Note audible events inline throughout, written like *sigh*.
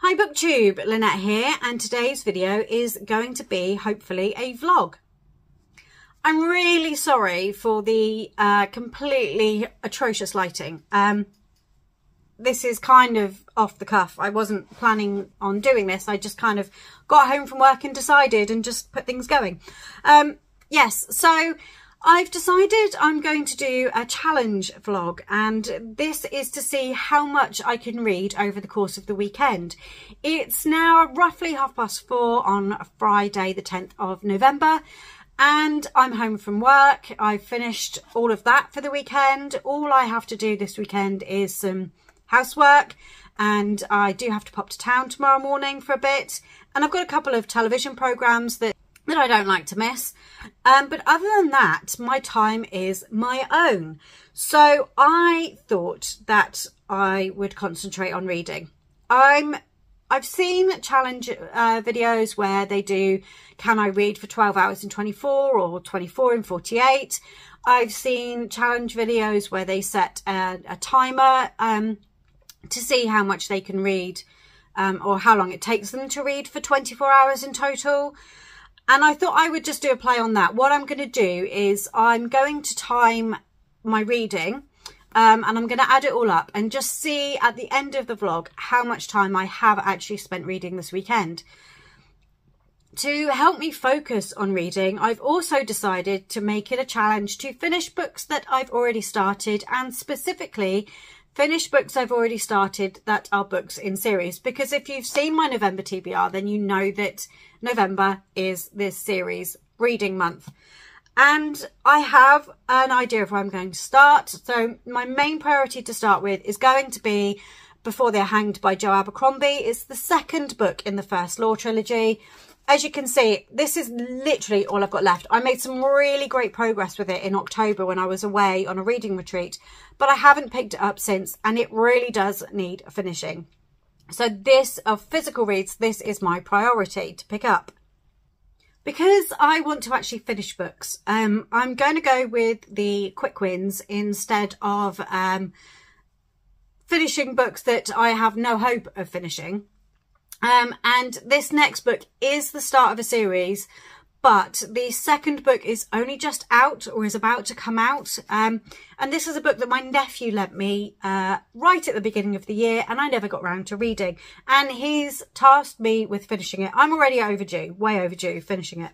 Hi BookTube, Lynnette here and today's video is going to be hopefully a vlog. I'm really sorry for the uh, completely atrocious lighting. Um, this is kind of off the cuff. I wasn't planning on doing this. I just kind of got home from work and decided and just put things going. Um, yes, so I've decided I'm going to do a challenge vlog and this is to see how much I can read over the course of the weekend. It's now roughly half past four on Friday the 10th of November and I'm home from work. I've finished all of that for the weekend. All I have to do this weekend is some housework and I do have to pop to town tomorrow morning for a bit and I've got a couple of television programmes that that I don't like to miss. Um, but other than that, my time is my own. So I thought that I would concentrate on reading. I'm I've seen challenge uh, videos where they do, can I read for 12 hours in 24 or 24 in 48? I've seen challenge videos where they set a, a timer um, to see how much they can read um, or how long it takes them to read for 24 hours in total. And I thought I would just do a play on that. What I'm going to do is I'm going to time my reading um, and I'm going to add it all up and just see at the end of the vlog how much time I have actually spent reading this weekend. To help me focus on reading, I've also decided to make it a challenge to finish books that I've already started and specifically finish books I've already started that are books in series. Because if you've seen my November TBR, then you know that November is this series reading month. And I have an idea of where I'm going to start. So my main priority to start with is going to be Before They're Hanged by Joe Abercrombie. It's the second book in the first Law trilogy. As you can see, this is literally all I've got left. I made some really great progress with it in October when I was away on a reading retreat, but I haven't picked it up since and it really does need finishing. So this, of physical reads, this is my priority to pick up. Because I want to actually finish books, um, I'm going to go with the quick wins instead of um, finishing books that I have no hope of finishing. Um, and this next book is the start of a series but the second book is only just out or is about to come out. Um, and this is a book that my nephew lent me uh, right at the beginning of the year and I never got round to reading. And he's tasked me with finishing it. I'm already overdue, way overdue finishing it.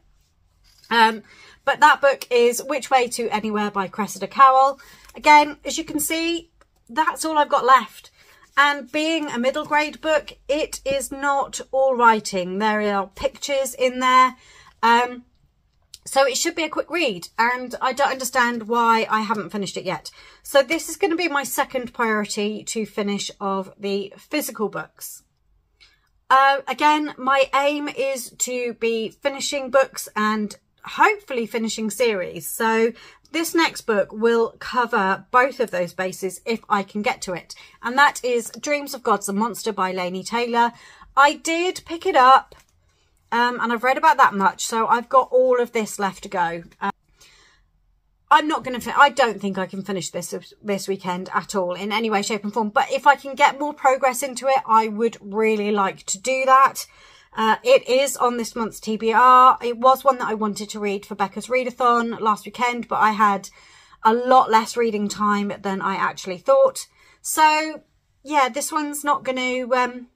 Um, but that book is Which Way to Anywhere by Cressida Cowell. Again, as you can see, that's all I've got left. And being a middle grade book, it is not all writing. There are pictures in there. Um, so it should be a quick read and I don't understand why I haven't finished it yet. So this is going to be my second priority to finish of the physical books. Uh, again, my aim is to be finishing books and hopefully finishing series. So this next book will cover both of those bases if I can get to it. And that is Dreams of Gods and Monster by Laini Taylor. I did pick it up um, and I've read about that much, so I've got all of this left to go. Um, I'm not going to, I don't think I can finish this this weekend at all in any way, shape and form. But if I can get more progress into it, I would really like to do that. Uh, it is on this month's TBR. It was one that I wanted to read for Becca's Readathon last weekend, but I had a lot less reading time than I actually thought. So yeah, this one's not going to, um,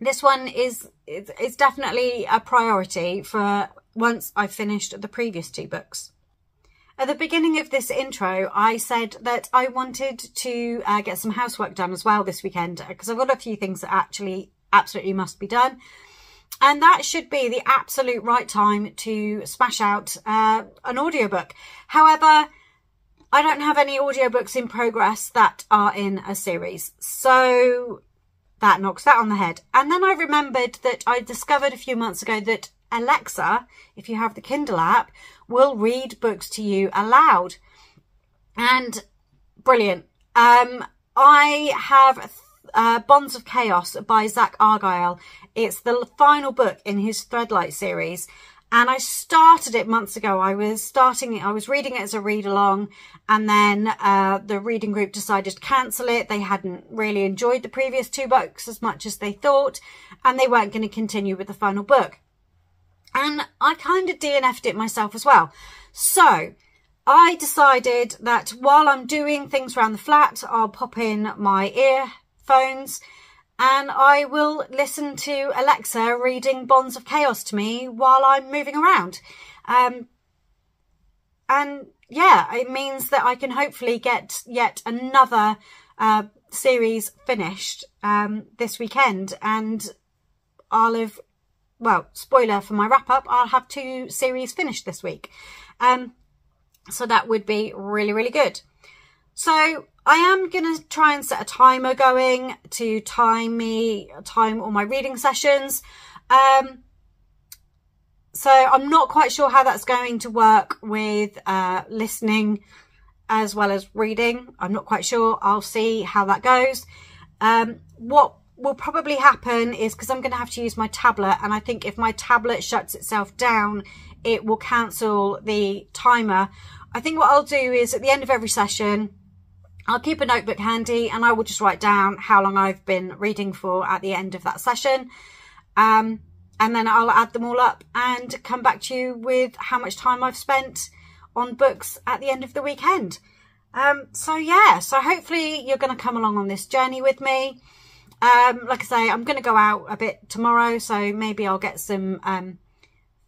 this one is it's definitely a priority for once I've finished the previous two books. At the beginning of this intro, I said that I wanted to uh, get some housework done as well this weekend because I've got a few things that actually absolutely must be done. And that should be the absolute right time to smash out uh, an audiobook. However, I don't have any audiobooks in progress that are in a series. So that knocks that on the head. And then I remembered that I discovered a few months ago that Alexa, if you have the Kindle app, will read books to you aloud. And brilliant. Um, I have uh, Bonds of Chaos by Zack Argyle. It's the final book in his Threadlight series. And I started it months ago. I was starting it, I was reading it as a read along, and then uh, the reading group decided to cancel it. They hadn't really enjoyed the previous two books as much as they thought, and they weren't going to continue with the final book. And I kind of DNF'd it myself as well. So I decided that while I'm doing things around the flat, I'll pop in my earphones and I will listen to Alexa reading Bonds of Chaos to me while I'm moving around. Um, and yeah, it means that I can hopefully get yet another uh, series finished um, this weekend and I'll have, well, spoiler for my wrap up, I'll have two series finished this week. Um, so that would be really, really good. So I am going to try and set a timer going to time me, time all my reading sessions. Um, so I'm not quite sure how that's going to work with uh, listening as well as reading. I'm not quite sure. I'll see how that goes. Um, what will probably happen is because I'm going to have to use my tablet and I think if my tablet shuts itself down, it will cancel the timer. I think what I'll do is at the end of every session, I'll keep a notebook handy and I will just write down how long I've been reading for at the end of that session. Um, and then I'll add them all up and come back to you with how much time I've spent on books at the end of the weekend. Um, so yeah, so hopefully you're going to come along on this journey with me. Um, like I say, I'm going to go out a bit tomorrow, so maybe I'll get some um,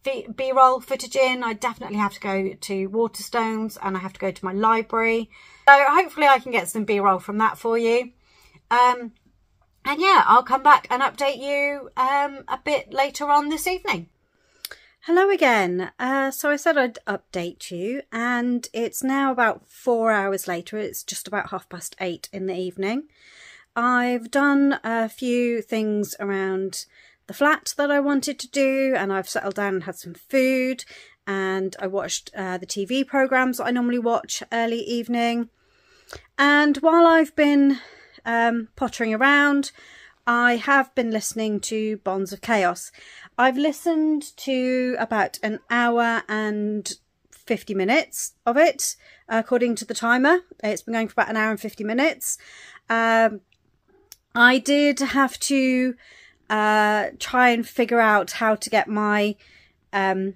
B-roll footage in. I definitely have to go to Waterstones and I have to go to my library. So hopefully I can get some B-roll from that for you. Um, and yeah, I'll come back and update you um, a bit later on this evening. Hello again. Uh, so I said I'd update you and it's now about four hours later. It's just about half past eight in the evening. I've done a few things around the flat that I wanted to do and I've settled down and had some food and I watched uh, the TV programmes that I normally watch early evening. And while I've been um, pottering around, I have been listening to Bonds of Chaos. I've listened to about an hour and 50 minutes of it, according to the timer. It's been going for about an hour and 50 minutes. Um, I did have to uh, try and figure out how to get my um,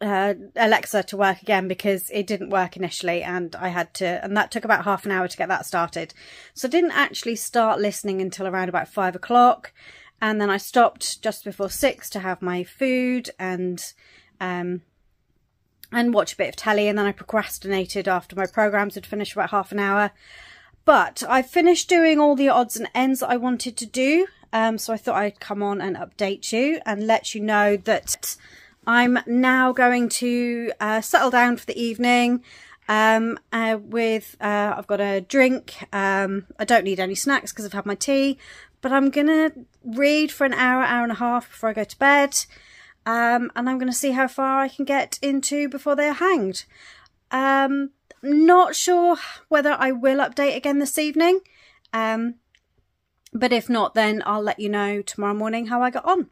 uh, Alexa to work again because it didn't work initially and I had to, and that took about half an hour to get that started. So I didn't actually start listening until around about five o'clock. And then I stopped just before six to have my food and, um, and watch a bit of telly. And then I procrastinated after my programs had finished about half an hour. But I finished doing all the odds and ends that I wanted to do. Um, so I thought I'd come on and update you and let you know that I'm now going to uh, settle down for the evening. Um, uh, with, uh, I've got a drink. Um, I don't need any snacks because I've had my tea, but I'm going to read for an hour, hour and a half before I go to bed. Um, and I'm going to see how far I can get into before they're hanged. Um, not sure whether I will update again this evening. Um, but if not, then I'll let you know tomorrow morning how I got on.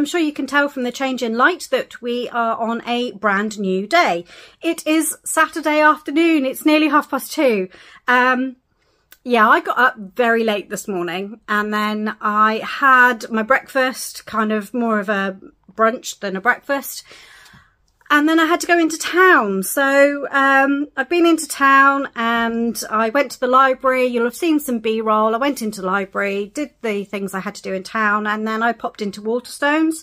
I'm sure you can tell from the change in light that we are on a brand new day. It is Saturday afternoon. It's nearly half past two. Um, yeah, I got up very late this morning and then I had my breakfast, kind of more of a brunch than a breakfast. And then I had to go into town. So um, I've been into town and I went to the library. You'll have seen some B-roll. I went into the library, did the things I had to do in town, and then I popped into Waterstones.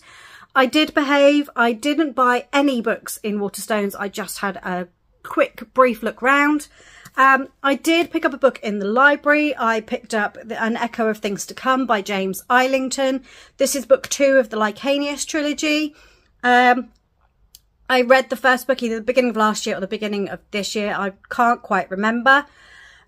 I did behave. I didn't buy any books in Waterstones. I just had a quick, brief look round. Um, I did pick up a book in the library. I picked up An Echo of Things to Come by James Islington. This is book two of the Licanius trilogy. Um, I read the first book either the beginning of last year or the beginning of this year. I can't quite remember.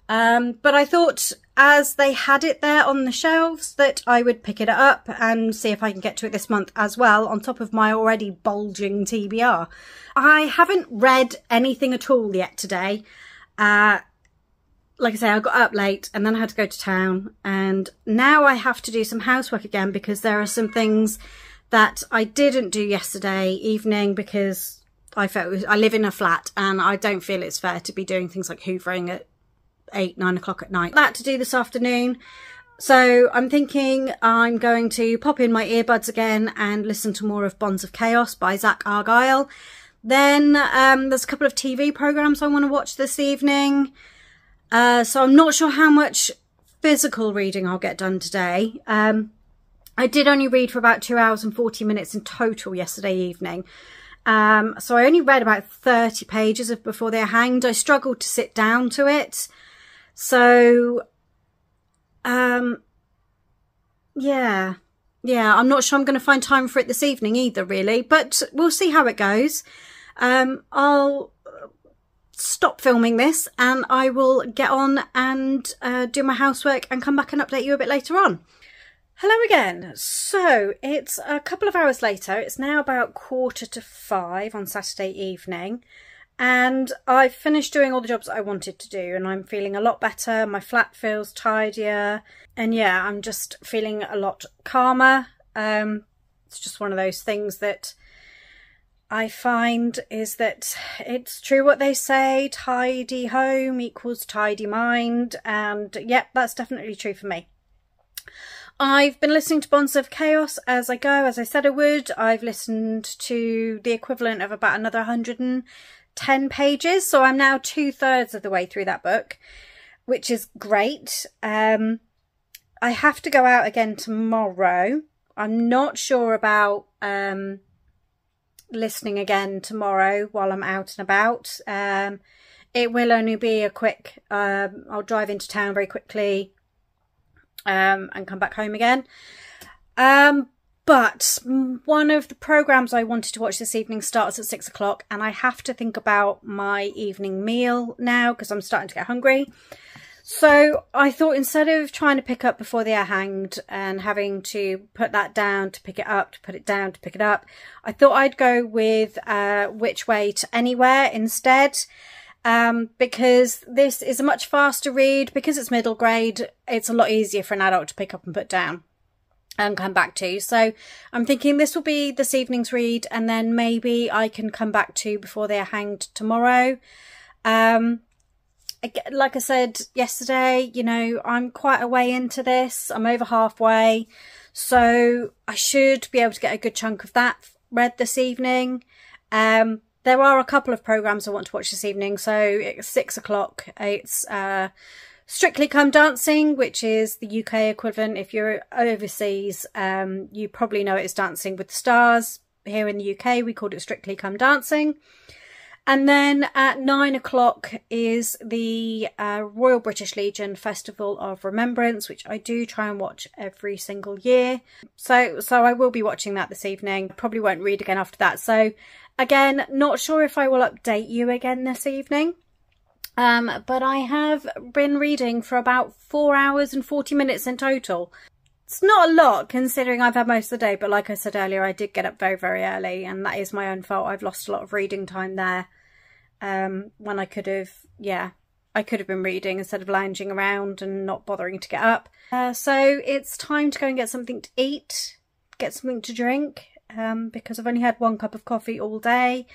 Um, but I thought as they had it there on the shelves that I would pick it up and see if I can get to it this month as well on top of my already bulging TBR. I haven't read anything at all yet today. Uh, like I say, I got up late and then I had to go to town and now I have to do some housework again because there are some things that I didn't do yesterday evening because I felt was, I live in a flat and I don't feel it's fair to be doing things like hoovering at eight, nine o'clock at night. That to do this afternoon. So I'm thinking I'm going to pop in my earbuds again and listen to more of Bonds of Chaos by Zack Argyle. Then um, there's a couple of TV programs I want to watch this evening. Uh, so I'm not sure how much physical reading I'll get done today. Um, I did only read for about two hours and 40 minutes in total yesterday evening. Um, so I only read about 30 pages of Before They Are Hanged. I struggled to sit down to it. So, um, yeah, yeah, I'm not sure I'm going to find time for it this evening either, really, but we'll see how it goes. Um, I'll stop filming this and I will get on and uh, do my housework and come back and update you a bit later on. Hello again. So it's a couple of hours later. It's now about quarter to five on Saturday evening. And I've finished doing all the jobs I wanted to do and I'm feeling a lot better. My flat feels tidier. And yeah, I'm just feeling a lot calmer. Um, it's just one of those things that I find is that it's true what they say, tidy home equals tidy mind. And yep, that's definitely true for me. I've been listening to Bonds of Chaos as I go, as I said I would. I've listened to the equivalent of about another 110 pages, so I'm now two thirds of the way through that book, which is great. Um, I have to go out again tomorrow. I'm not sure about um, listening again tomorrow while I'm out and about. Um, it will only be a quick, um, I'll drive into town very quickly, um, and come back home again. Um, but one of the programs I wanted to watch this evening starts at six o'clock, and I have to think about my evening meal now because I'm starting to get hungry. So I thought instead of trying to pick up before they are hanged and having to put that down to pick it up, to put it down to pick it up, I thought I'd go with uh, Which Way to Anywhere instead um, because this is a much faster read. Because it's middle grade, it's a lot easier for an adult to pick up and put down and come back to. So I'm thinking this will be this evening's read and then maybe I can come back to before they are hanged tomorrow. Um, like I said yesterday, you know, I'm quite a way into this. I'm over halfway. So I should be able to get a good chunk of that read this evening. Um, there are a couple of programs I want to watch this evening. So it's six o'clock. It's uh, Strictly Come Dancing, which is the UK equivalent. If you're overseas, um, you probably know it as Dancing with the Stars. Here in the UK, we called it Strictly Come Dancing. And then at nine o'clock is the uh, Royal British Legion Festival of Remembrance, which I do try and watch every single year. So, so I will be watching that this evening. Probably won't read again after that. So Again, not sure if I will update you again this evening. Um, but I have been reading for about four hours and 40 minutes in total. It's not a lot considering I've had most of the day, but like I said earlier, I did get up very, very early and that is my own fault. I've lost a lot of reading time there um, when I could have, yeah, I could have been reading instead of lounging around and not bothering to get up. Uh, so it's time to go and get something to eat get something to drink um, because I've only had one cup of coffee all day.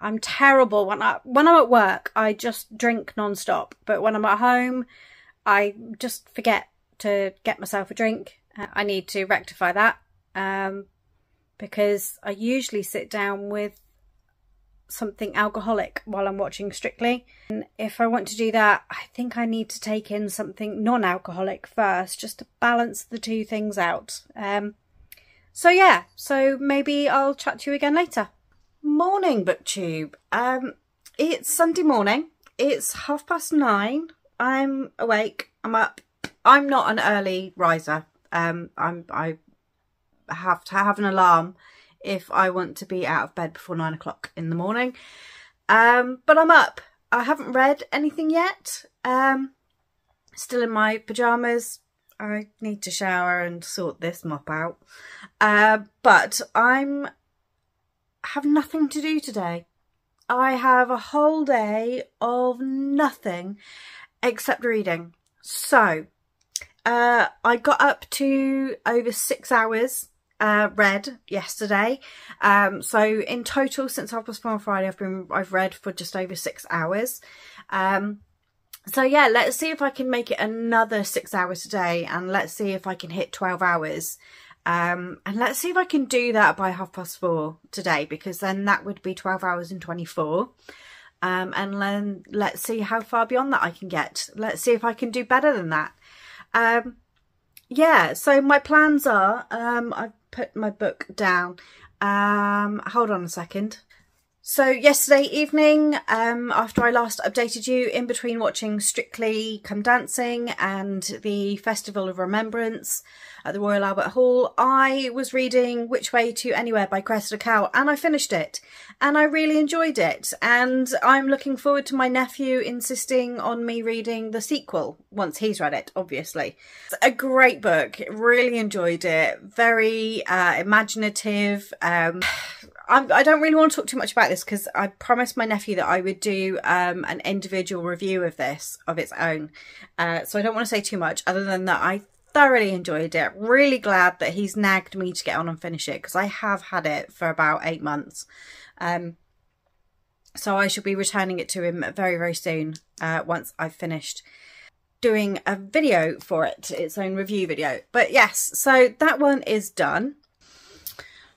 I'm terrible when I when I'm at work. I just drink non-stop, but when I'm at home, I just forget to get myself a drink. Uh, I need to rectify that um, because I usually sit down with something alcoholic while I'm watching Strictly. And if I want to do that, I think I need to take in something non-alcoholic first, just to balance the two things out. Um, so yeah, so maybe I'll chat to you again later. Morning, BookTube. Um, it's Sunday morning. It's half past nine. I'm awake. I'm up. I'm not an early riser. Um, I'm I have to have an alarm if I want to be out of bed before nine o'clock in the morning. Um, but I'm up. I haven't read anything yet. Um, still in my pajamas. I need to shower and sort this mop out. Uh, but I'm have nothing to do today. I have a whole day of nothing except reading. So, uh, I got up to over six hours uh, read yesterday. Um, so in total, since half past four on Friday, I've been I've read for just over six hours. Um, so yeah, let's see if I can make it another six hours today, and let's see if I can hit twelve hours. Um, and let's see if I can do that by half past four today, because then that would be twelve hours and twenty four. Um, and then let's see how far beyond that I can get. Let's see if I can do better than that. Um, yeah, so my plans are, um, I've put my book down. Um, hold on a second. So yesterday evening, um, after I last updated you, in between watching Strictly Come Dancing and the Festival of Remembrance at the Royal Albert Hall, I was reading Which Way to Anywhere by Cressida Cowell and I finished it and I really enjoyed it and I'm looking forward to my nephew insisting on me reading the sequel once he's read it, obviously. It's a great book, really enjoyed it, very uh, imaginative, um, I'm, I do not really want to talk too much about this because I promised my nephew that I would do um, an individual review of this of its own. Uh, so I don't want to say too much other than that I thoroughly enjoyed it. Really glad that he's nagged me to get on and finish it because I have had it for about eight months. Um, so I shall be returning it to him very, very soon uh, once I've finished doing a video for it, its own review video. But yes, so that one is done.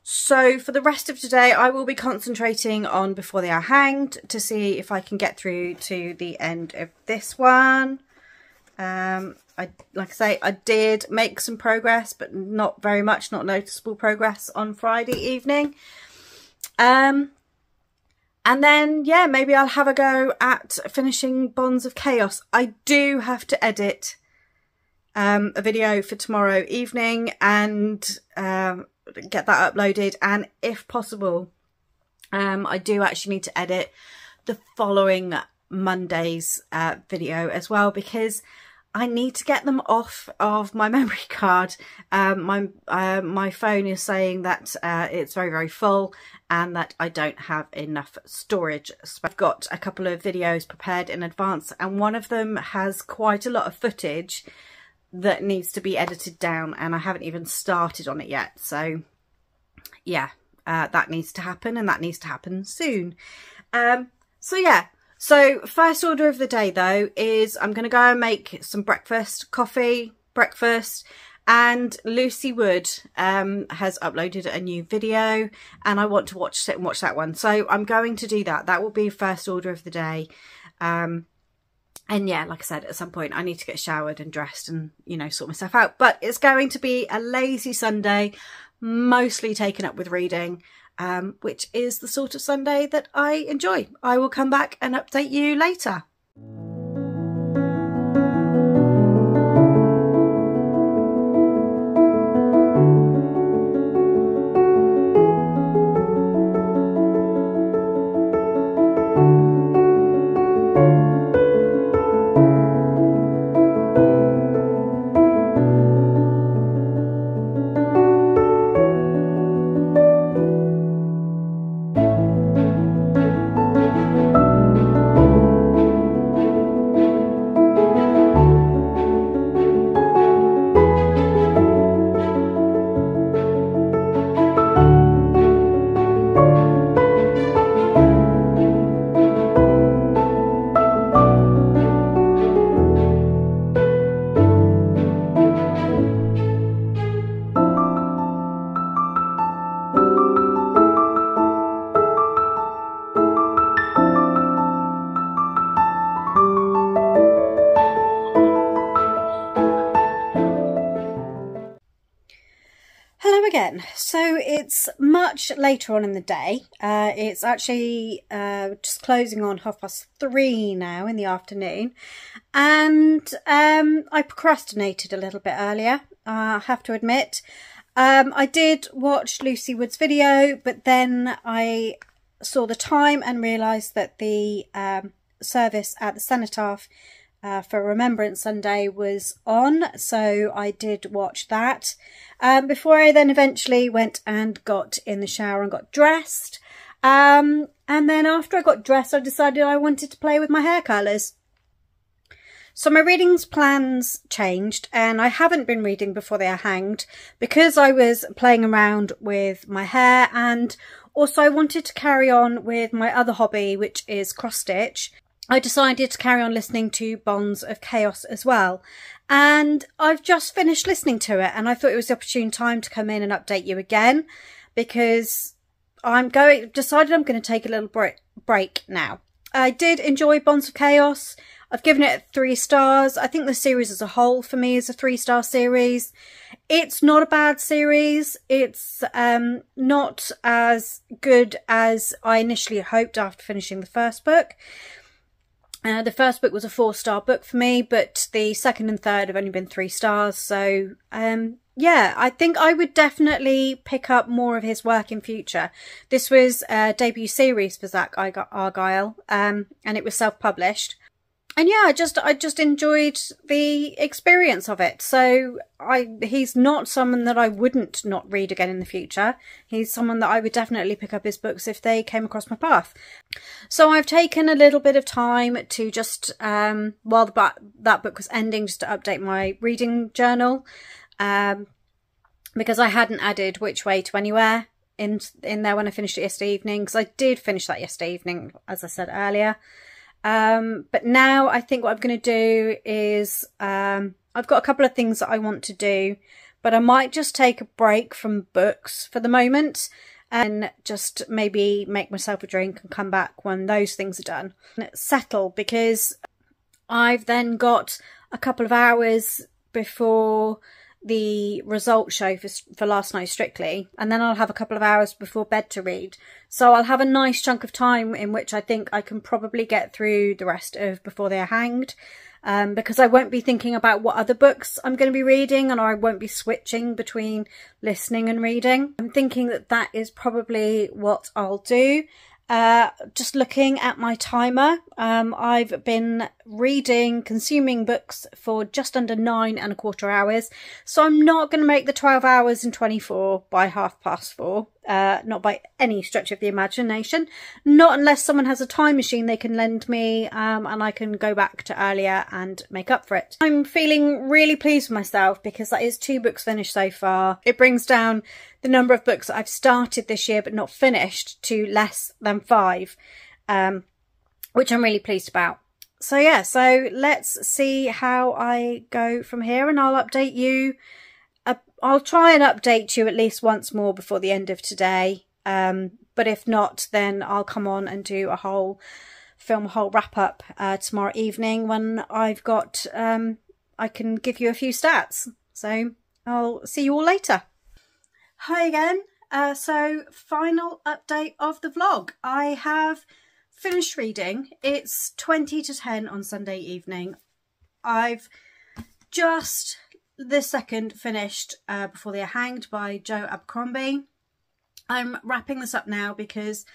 So for the rest of today, I will be concentrating on Before They Are Hanged to see if I can get through to the end of this one. Um, I Like I say, I did make some progress, but not very much, not noticeable progress on Friday evening. Um, and then, yeah, maybe I'll have a go at finishing Bonds of Chaos. I do have to edit um, a video for tomorrow evening and um, get that uploaded and if possible um I do actually need to edit the following Monday's uh, video as well because I need to get them off of my *laughs* memory card. Um, my uh, my phone is saying that uh, it's very, very full and that I don't have enough storage. So I've got a couple of videos prepared in advance and one of them has quite a lot of footage that needs to be edited down and I haven't even started on it yet. So yeah, uh, that needs to happen and that needs to happen soon. Um, so yeah, so first order of the day though is I'm going to go and make some breakfast, coffee, breakfast and Lucy Wood um, has uploaded a new video and I want to watch it and watch that one. So I'm going to do that. That will be first order of the day. Um, and yeah, like I said, at some point I need to get showered and dressed and, you know, sort myself out. But it's going to be a lazy Sunday, mostly taken up with reading, um, which is the sort of Sunday that I enjoy. I will come back and update you later. Again. So it's much later on in the day. Uh, it's actually uh, just closing on half past three now in the afternoon. And um, I procrastinated a little bit earlier, I have to admit. Um, I did watch Lucy Wood's video, but then I saw the time and realised that the um, service at the Cenotaph uh, for Remembrance Sunday was on, so I did watch that. Um, before I then eventually went and got in the shower and got dressed. Um, and then after I got dressed, I decided I wanted to play with my hair colours. So my readings plans changed and I haven't been reading before they are hanged because I was playing around with my hair and also I wanted to carry on with my other hobby which is cross stitch I decided to carry on listening to Bonds of Chaos as well. And I've just finished listening to it and I thought it was the opportune time to come in and update you again because I'm going, decided I'm going to take a little break, break now. I did enjoy Bonds of Chaos. I've given it three stars. I think the series as a whole for me is a three star series. It's not a bad series. It's um, not as good as I initially hoped after finishing the first book. Uh, the first book was a four star book for me, but the second and third have only been three stars. So, um, yeah, I think I would definitely pick up more of his work in future. This was a debut series for Zack Argyle, um, and it was self published and yeah, I just I just enjoyed the experience of it. So I he's not someone that I wouldn't not read again in the future. He's someone that I would definitely pick up his books if they came across my path. So I've taken a little bit of time to just um while the that book was ending just to update my reading journal. Um because I hadn't added which way to anywhere in in there when I finished it yesterday evening because I did finish that yesterday evening as I said earlier. Um, but now I think what I'm going to do is um, I've got a couple of things that I want to do, but I might just take a break from books for the moment and just maybe make myself a drink and come back when those things are done. and Settle because I've then got a couple of hours before the result show for, for last night strictly and then I'll have a couple of hours before bed to read so I'll have a nice chunk of time in which I think I can probably get through the rest of before they are hanged um, because I won't be thinking about what other books I'm going to be reading and I won't be switching between listening and reading. I'm thinking that that is probably what I'll do uh, just looking at my timer, um, I've been reading, consuming books for just under nine and a quarter hours. So I'm not going to make the 12 hours and 24 by half past four. Uh, not by any stretch of the imagination. Not unless someone has a time machine they can lend me um, and I can go back to earlier and make up for it. I'm feeling really pleased with myself because that is two books finished so far. It brings down the number of books I've started this year but not finished to less than five, um, which I'm really pleased about. So yeah, so let's see how I go from here and I'll update you I'll try and update you at least once more before the end of today. Um, but if not, then I'll come on and do a whole film, a whole wrap up uh, tomorrow evening when I've got, um, I can give you a few stats. So I'll see you all later. Hi again. Uh, so final update of the vlog. I have finished reading. It's 20 to 10 on Sunday evening. I've just the second finished uh, Before They Are Hanged by Joe Abercrombie. I'm wrapping this up now because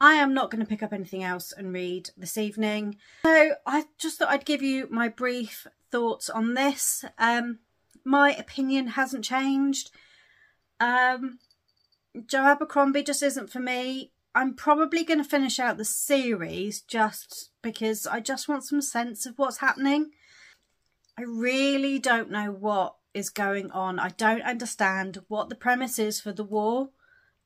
I am not going to pick up anything else and read this evening. So I just thought I'd give you my brief thoughts on this. Um, my opinion hasn't changed. Um, Joe Abercrombie just isn't for me. I'm probably going to finish out the series just because I just want some sense of what's happening. I really don't know what is going on. I don't understand what the premise is for the war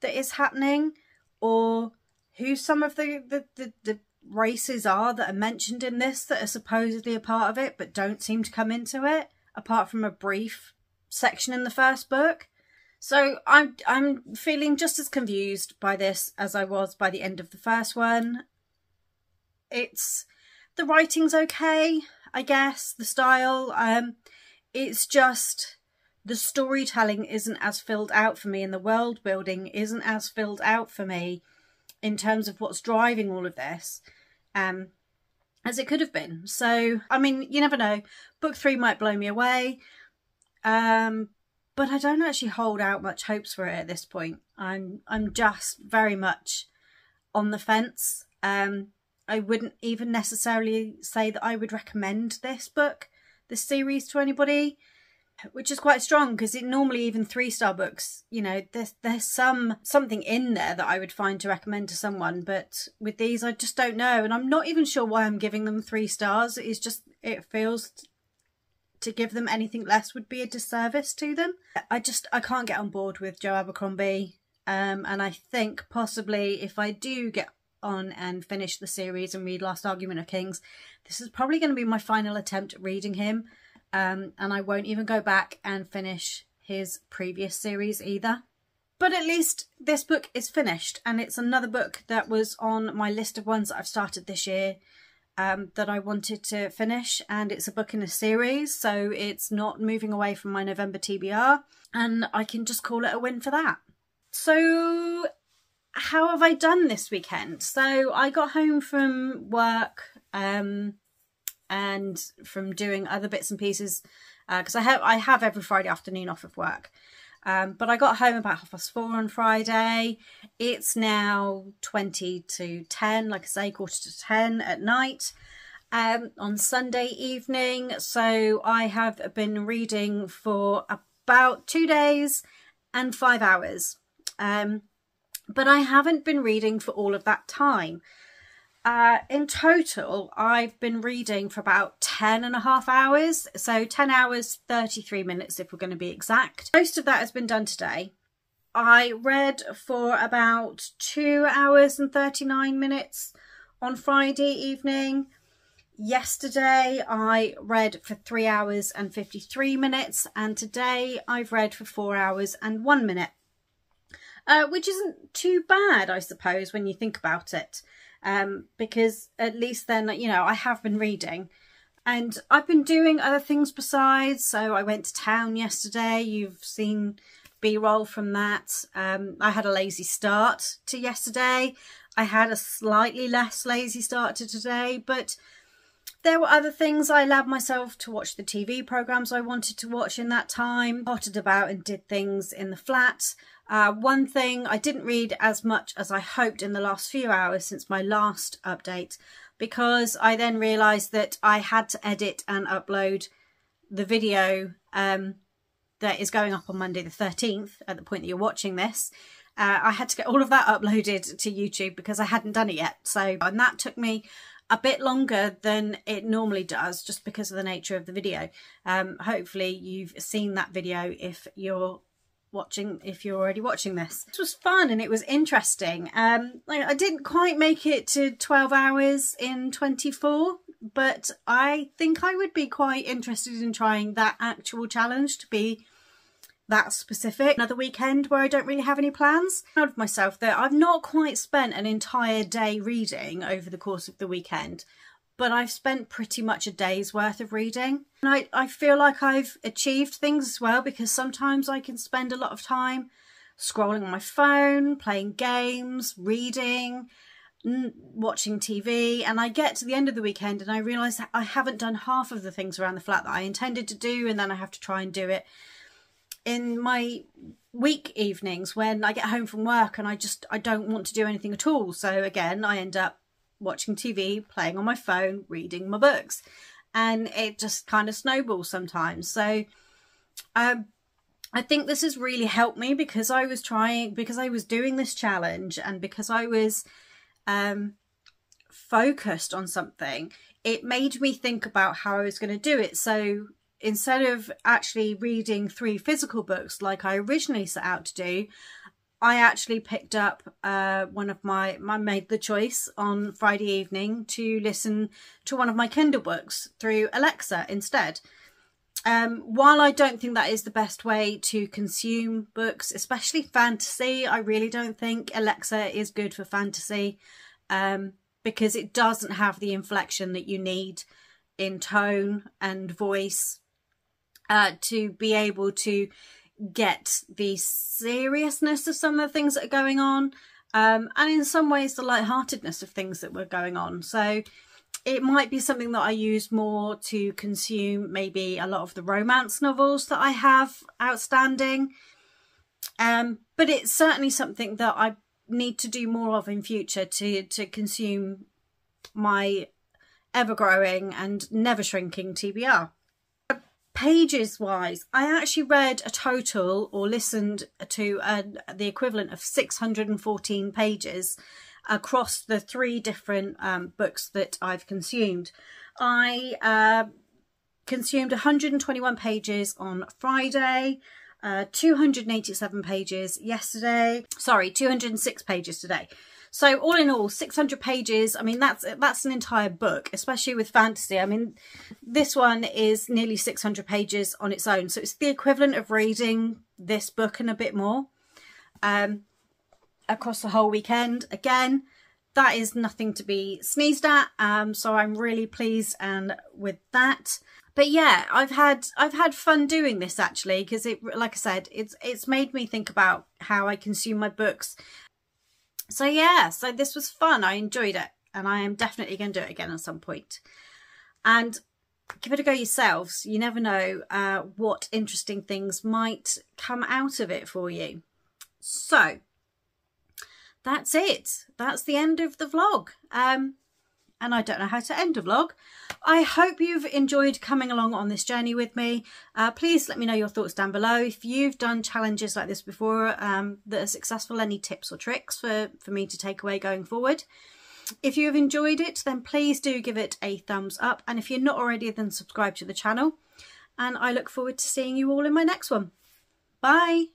that is happening or who some of the, the, the, the races are that are mentioned in this that are supposedly a part of it but don't seem to come into it apart from a brief section in the first book. So I'm I'm feeling just as confused by this as I was by the end of the first one. It's the writing's okay. I guess, the style. Um, it's just the storytelling isn't as filled out for me and the world building isn't as filled out for me in terms of what's driving all of this um, as it could have been. So, I mean, you never know. Book three might blow me away. Um, but I don't actually hold out much hopes for it at this point. I'm I'm just very much on the fence. Um, I wouldn't even necessarily say that I would recommend this book, this series to anybody which is quite strong because it normally even three star books you know there's there's some something in there that i would find to recommend to someone but with these i just don't know and i'm not even sure why i'm giving them three stars. It's just it feels to give them anything less would be a disservice to them. I just i can't get on board with joe abercrombie um, and i think possibly if i do get on and finish the series and read last argument of kings this is probably going to be my final attempt at reading him um, and I won't even go back and finish his previous series either. But at least this book is finished and it's another book that was on my list of ones that I've started this year um, that I wanted to finish and it's a book in a series so it's not moving away from my November TBR and I can just call it a win for that. So how have I done this weekend? So I got home from work um, and from doing other bits and pieces because uh, I have I have every Friday afternoon off of work. Um, but I got home about half past four on Friday. It's now 20 to 10, like I say, quarter to 10 at night um, on Sunday evening. So I have been reading for about two days and five hours. Um, but I haven't been reading for all of that time. Uh, in total, I've been reading for about 10 and a half hours. So 10 hours, 33 minutes if we're going to be exact. Most of that has been done today. I read for about 2 hours and 39 minutes on Friday evening. Yesterday I read for 3 hours and 53 minutes and today I've read for 4 hours and 1 minute. Uh, which isn't too bad, I suppose, when you think about it um, because at least then, you know, I have been reading. And I've been doing other things besides. So I went to town yesterday. You've seen B-roll from that. Um, I had a lazy start to yesterday. I had a slightly less lazy start to today, but there were other things. I allowed myself to watch the TV programmes I wanted to watch in that time, potted about and did things in the flat. Uh, one thing I didn't read as much as I hoped in the last few hours since my last update because I then realised that I had to edit and upload the video um, that is going up on Monday the 13th at the point that you're watching this. Uh, I had to get all of that uploaded to YouTube because I hadn't done it yet. So, and that took me a bit longer than it normally does just because of the nature of the video. Um, hopefully you've seen that video if you're watching if you're already watching this. This was fun and it was interesting. Um, I didn't quite make it to 12 hours in 24, but I think I would be quite interested in trying that actual challenge to be that specific. Another weekend where I don't really have any plans. Proud of myself that I've not quite spent an entire day reading over the course of the weekend but I've spent pretty much a day's worth of reading. And I, I feel like I've achieved things as well because sometimes I can spend a lot of time scrolling on my phone, playing games, reading, watching TV and I get to the end of the weekend and I realise that I haven't done half of the things around the flat that I intended to do and then I have to try and do it in my week evenings when I get home from work and I just I don't want to do anything at all so again I end up watching TV, playing on my phone, reading my books. And it just kind of snowballs sometimes. So um, I think this has really helped me because I was trying, because I was doing this challenge and because I was um, focused on something, it made me think about how I was going to do it. So instead of actually reading three physical books like I originally set out to do, I actually picked up uh, one of my, I made the choice on Friday evening to listen to one of my Kindle books through Alexa instead. Um, while I don't think that is the best way to consume books, especially fantasy, I really don't think Alexa is good for fantasy um, because it doesn't have the inflection that you need in tone and voice uh, to be able to get the seriousness of some of the things that are going on um, and in some ways the lightheartedness of things that were going on. So it might be something that I use more to consume maybe a lot of the romance novels that I have outstanding. Um, but it's certainly something that I need to do more of in future to, to consume my ever growing and never shrinking TBR. Pages wise, I actually read a total or listened to a, the equivalent of 614 pages across the three different um, books that I've consumed. I uh, consumed 121 pages on Friday, uh, 287 pages yesterday, sorry, 206 pages today. So all in all, 600 pages. I mean, that's that's an entire book, especially with fantasy. I mean, this one is nearly 600 pages on its own. So it's the equivalent of reading this book and a bit more. Um, across the whole weekend. Again, that is nothing to be sneezed at. Um, so I'm really pleased and with that. But yeah, I've had I've had fun doing this actually because it, like I said, it's it's made me think about how I consume my books. So yeah, so this was fun. I enjoyed it, and I am definitely going to do it again at some point. And give it a go yourselves. You never know uh, what interesting things might come out of it for you. So that's it. That's the end of the vlog. Um, and I don't know how to end a vlog. I hope you've enjoyed coming along on this journey with me. Uh, please let me know your thoughts down below. If you've done challenges like this before um, that are successful, any tips or tricks for, for me to take away going forward. If you have enjoyed it, then please do give it a thumbs up. And if you're not already, then subscribe to the channel. And I look forward to seeing you all in my next one. Bye!